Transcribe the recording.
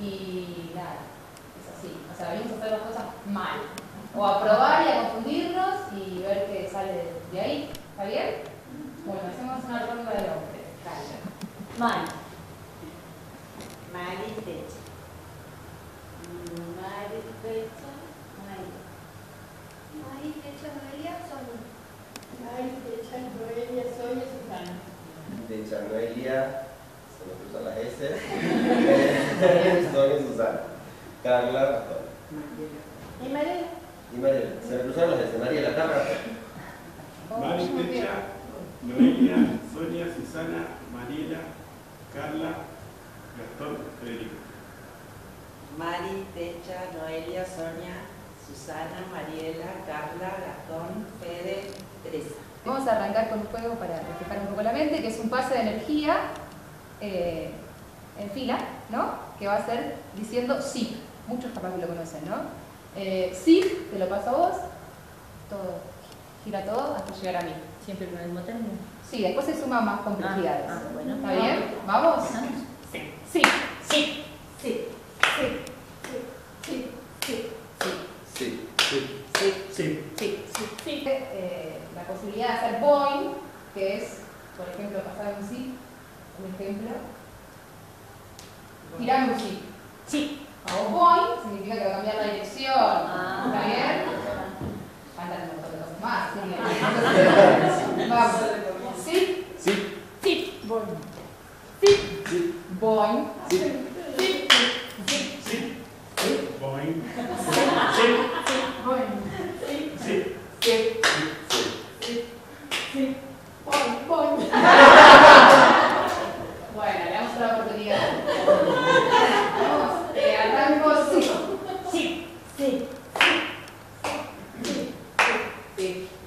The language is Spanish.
y nada, es así. O sea, venimos a hacer las cosas mal. O a probar y a confundirnos y ver qué sale de ahí. ¿Está bien? Bueno, hacemos una ronda de nombres. Dale. Mal. Mari Techa. Mari Techa. Mari. Mari Techa Noelia Sonia. Mari Techa Noelia Sonia Susana. De Chanuelia, se me cruzan las S. Sonia Susana. Carla Gastón. ¿Y María? Y Mariela. Se me cruzaron las S. Mariela, Carla Gastón. Mari Techa, Noelia, Sonia, Susana, Mariela, Carla, Gastón, Federico. Mari Techa, Noelia, Sonia, Susana, Mariela, Carla, Gastón, Fede, Teresa. Vamos a arrancar con un juego para reflejar un poco la mente, que es un pase de energía eh, en fila, ¿no? Que va a ser diciendo sí. Muchos capaz que lo conocen, ¿no? Eh, sí, te lo paso a vos, todo, gira todo hasta llegar a mí. Siempre con el mismo término. Sí, después se suman más complejidades. Ah, ah, bueno. ¿Está bien? ¿Vamos? Sí. Sí, Sí. sí, sí, sí, sí, sí, Sí. Sí. sí, Sí. sí, sí, sí. Eh, la posibilidad de hacer boing, que es, por ejemplo, pasar un sí, un ejemplo. Tirame un sí. Sí. Hago boing, significa que va a cambiar la dirección. Ah. ¿Está bien? Faltan un montón de cosas más. que- Vamos. Sí, Sí. sí, boing. Sí, Sí. boing. Sí. Sí,